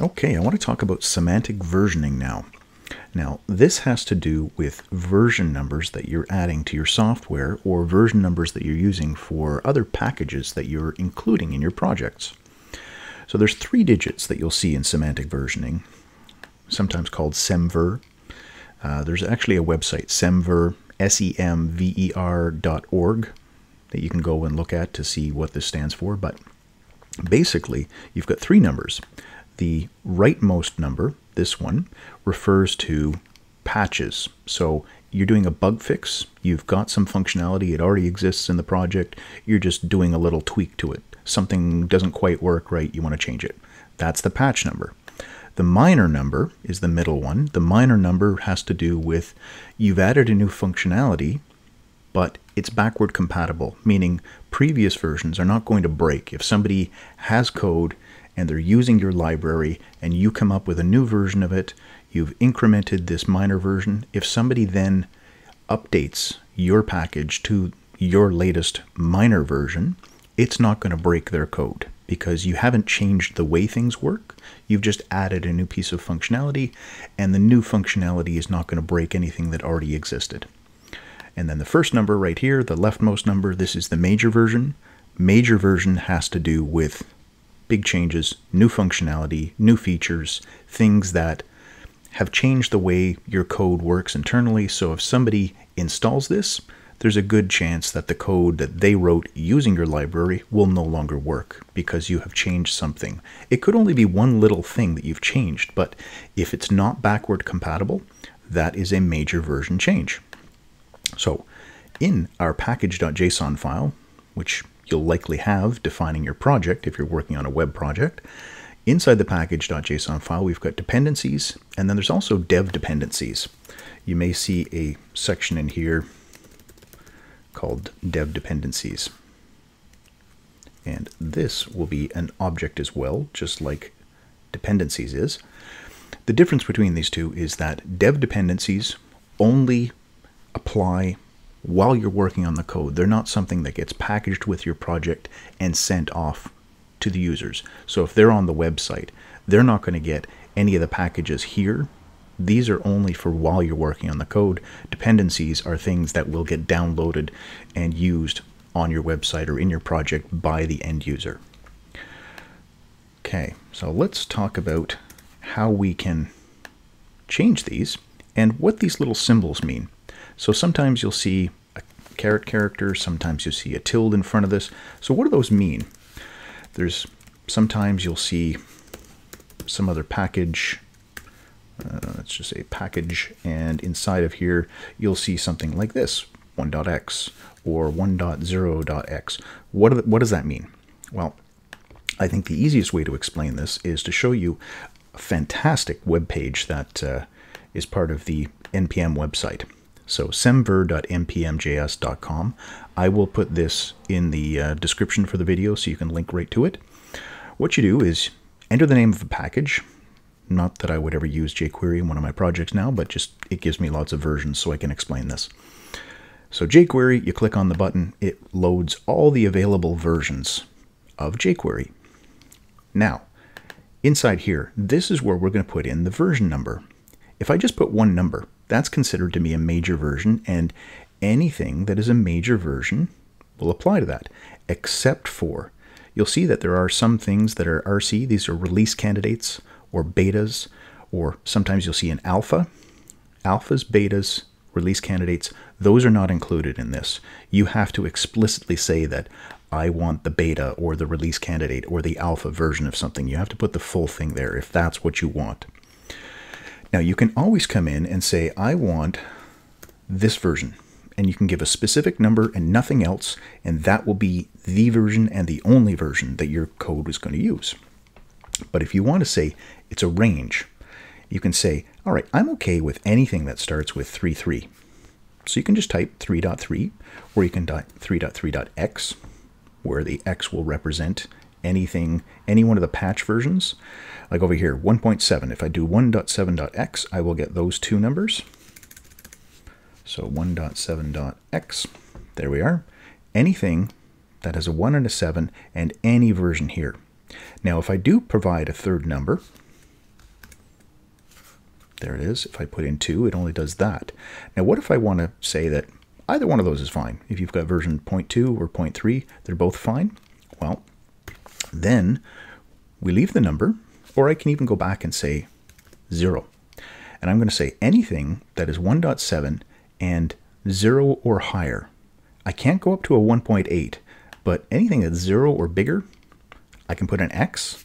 Okay, I want to talk about semantic versioning now. Now, this has to do with version numbers that you're adding to your software or version numbers that you're using for other packages that you're including in your projects. So there's three digits that you'll see in semantic versioning, sometimes called semver. Uh, there's actually a website, semver, S-E-M-V-E-R dot org, that you can go and look at to see what this stands for. But basically, you've got three numbers. The rightmost number, this one, refers to patches. So you're doing a bug fix, you've got some functionality, it already exists in the project, you're just doing a little tweak to it. Something doesn't quite work right, you want to change it. That's the patch number. The minor number is the middle one. The minor number has to do with you've added a new functionality, but it's backward compatible, meaning previous versions are not going to break. If somebody has code and they're using your library and you come up with a new version of it, you've incremented this minor version. If somebody then updates your package to your latest minor version, it's not going to break their code because you haven't changed the way things work. You've just added a new piece of functionality, and the new functionality is not going to break anything that already existed. And then the first number right here, the leftmost number, this is the major version. Major version has to do with big changes, new functionality, new features, things that have changed the way your code works internally. So if somebody installs this, there's a good chance that the code that they wrote using your library will no longer work because you have changed something. It could only be one little thing that you've changed, but if it's not backward compatible, that is a major version change. So in our package.json file, which you'll likely have defining your project if you're working on a web project, inside the package.json file, we've got dependencies, and then there's also dev dependencies. You may see a section in here called dev dependencies. And this will be an object as well, just like dependencies is. The difference between these two is that dev dependencies only apply while you're working on the code. They're not something that gets packaged with your project and sent off to the users. So if they're on the website, they're not going to get any of the packages here these are only for while you're working on the code. Dependencies are things that will get downloaded and used on your website or in your project by the end user. Okay, so let's talk about how we can change these and what these little symbols mean. So sometimes you'll see caret character, sometimes you'll see a tilde in front of this. So what do those mean? There's sometimes you'll see some other package uh, let's just say package, and inside of here, you'll see something like this, 1.x or 1.0.x. What, what does that mean? Well, I think the easiest way to explain this is to show you a fantastic web page that uh, is part of the NPM website. So semver.npmjs.com. I will put this in the uh, description for the video so you can link right to it. What you do is enter the name of a package, not that I would ever use jQuery in one of my projects now, but just it gives me lots of versions so I can explain this. So jQuery, you click on the button, it loads all the available versions of jQuery. Now, inside here, this is where we're going to put in the version number. If I just put one number, that's considered to be a major version, and anything that is a major version will apply to that, except for, you'll see that there are some things that are RC, these are release candidates, or betas, or sometimes you'll see an alpha. Alphas, betas, release candidates, those are not included in this. You have to explicitly say that I want the beta or the release candidate or the alpha version of something. You have to put the full thing there if that's what you want. Now you can always come in and say, I want this version. And you can give a specific number and nothing else, and that will be the version and the only version that your code is going to use. But if you want to say it's a range, you can say, all right, I'm okay with anything that starts with 3.3. So you can just type 3.3, or you can type 3.3.x, where the x will represent anything, any one of the patch versions. Like over here, 1.7. If I do 1.7.x, I will get those two numbers. So 1.7.x, there we are. Anything that has a 1 and a 7, and any version here. Now, if I do provide a third number, There it is. If I put in 2, it only does that. Now, what if I want to say that either one of those is fine? If you've got version 0.2 or 0.3, they're both fine. Well, then we leave the number, or I can even go back and say 0. And I'm going to say anything that is 1.7 and 0 or higher. I can't go up to a 1.8, but anything that's 0 or bigger, I can put an X,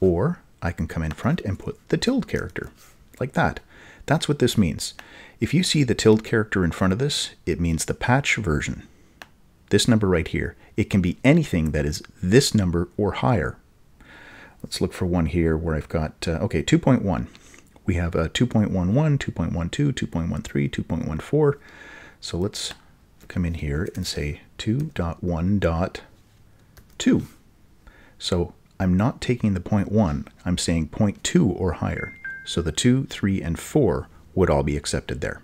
or I can come in front and put the tilde character, like that. That's what this means. If you see the tilde character in front of this, it means the patch version. This number right here. It can be anything that is this number or higher. Let's look for one here where I've got, uh, okay, 2.1. We have a 2.11, 2.12, 2.13, 2.14. So let's come in here and say 2.1.2. So I'm not taking the 0.1, I'm saying 0.2 or higher. So the 2, 3, and 4 would all be accepted there.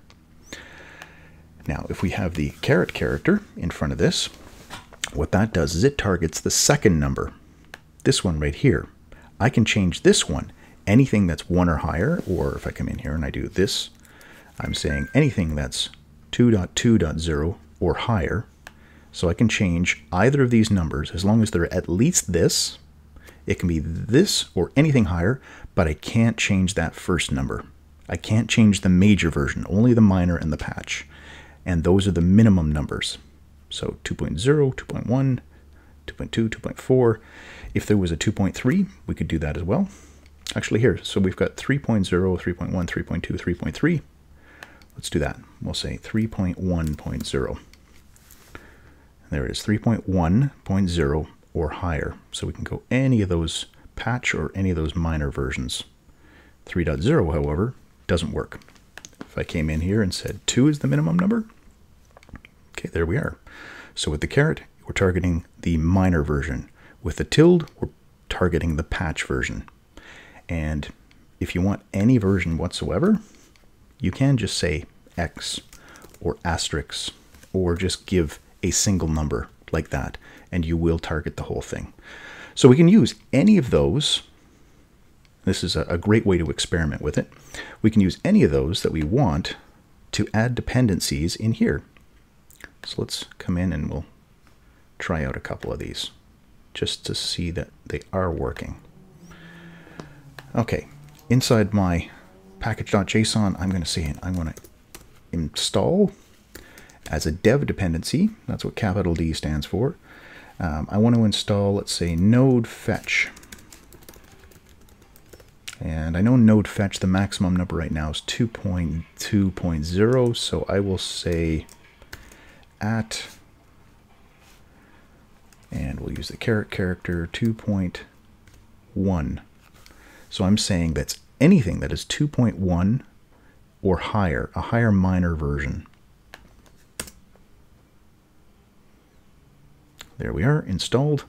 Now, if we have the caret character in front of this, what that does is it targets the second number, this one right here. I can change this one, anything that's 1 or higher, or if I come in here and I do this, I'm saying anything that's 2.2.0 or higher. So I can change either of these numbers as long as they're at least this. It can be this or anything higher, but I can't change that first number. I can't change the major version, only the minor and the patch. And those are the minimum numbers. So 2.0, 2.1, 2.2, 2.4. If there was a 2.3, we could do that as well. Actually here, so we've got 3.0, 3.1, 3.2, 3.3. Let's do that. We'll say 3.1.0. There it is, 3.1.0 or higher. So we can go any of those patch or any of those minor versions. 3.0, however, doesn't work. If I came in here and said 2 is the minimum number, okay, there we are. So with the caret, we're targeting the minor version. With the tilde, we're targeting the patch version. And if you want any version whatsoever, you can just say X or asterisk or just give a single number like that and you will target the whole thing. So we can use any of those. This is a, great way to experiment with it. We can use any of those that we want to add dependencies in here. So let's come in and we'll try out a couple of these just to see that they are working. Okay, inside my package.json, I'm going to say I'm going to install as a dev dependency. That's what capital D stands for. Um, I want to install, let's say, node fetch. And I know node fetch, the maximum number right now is 2.2.0, so I will say at, and we'll use the caret character 2.1. So I'm saying that's anything that is 2.1 or higher, a higher minor version. There we are, installed.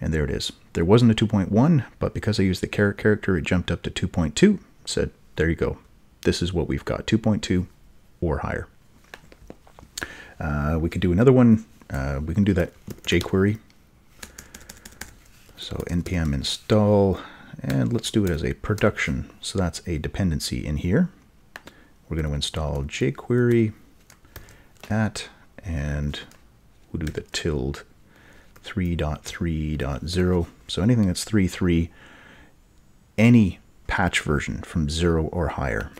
And there it is. There wasn't a 2.1, but because I used the caret character, it jumped up to 2.2. Said, there you go. This is what we've got, 2.2 or higher. Uh, we could do another one. Uh, we can do that jQuery. So npm install and let's do it as a production. So that's a dependency in here. We're going to install jQuery at, and we'll do the tilde 3.3.0. So anything that's 3.3, any patch version from 0 or higher.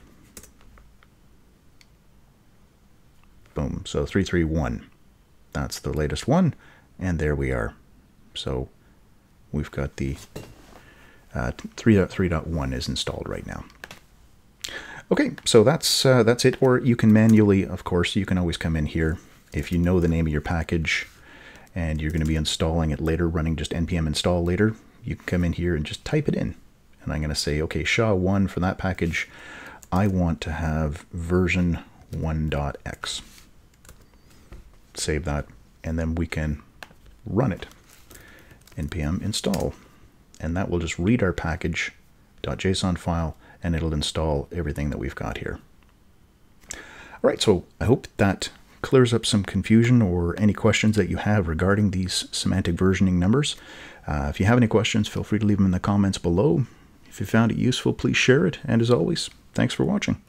Boom. So 331. That's the latest one. And there we are. So we've got the uh, 3.3.1 is installed right now. Okay, so that's uh, that's it. Or you can manually, of course, you can always come in here if you know the name of your package and you're going to be installing it later, running just npm install later. You can come in here and just type it in. And I'm going to say, okay, SHA-1 for that package, I want to have version 1.x. Save that, and then we can run it. npm install and that will just read our package.json file and it'll install everything that we've got here. All right, so I hope that clears up some confusion or any questions that you have regarding these semantic versioning numbers. Uh, if you have any questions, feel free to leave them in the comments below. If you found it useful, please share it. And as always, thanks for watching.